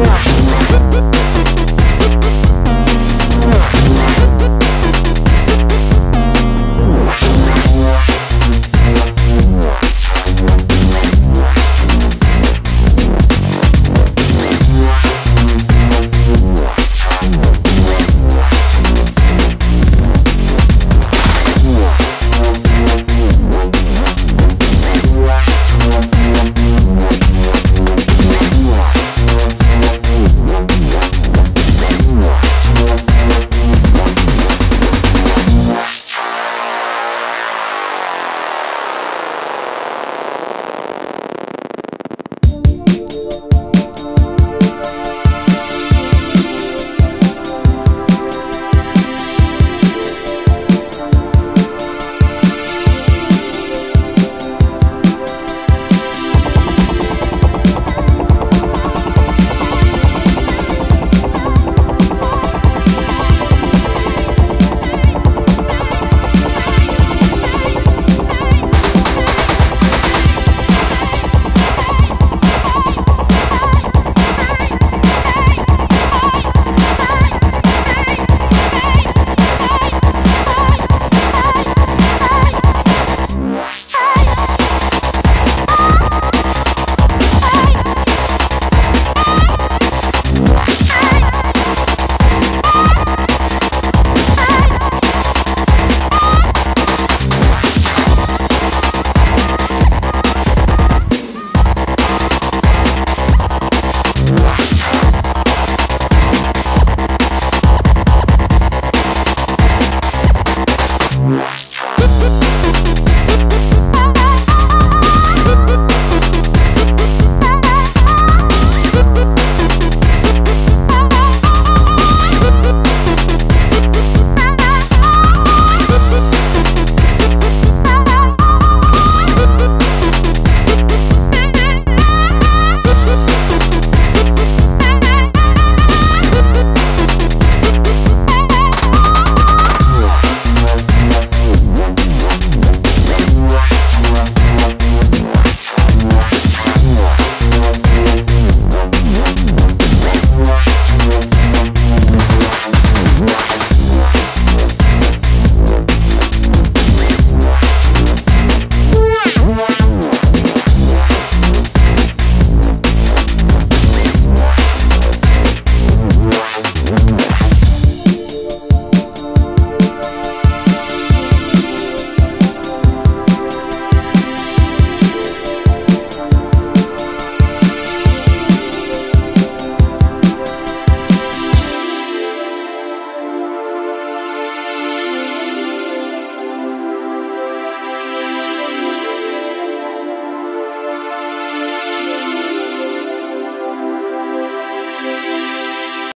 Rock.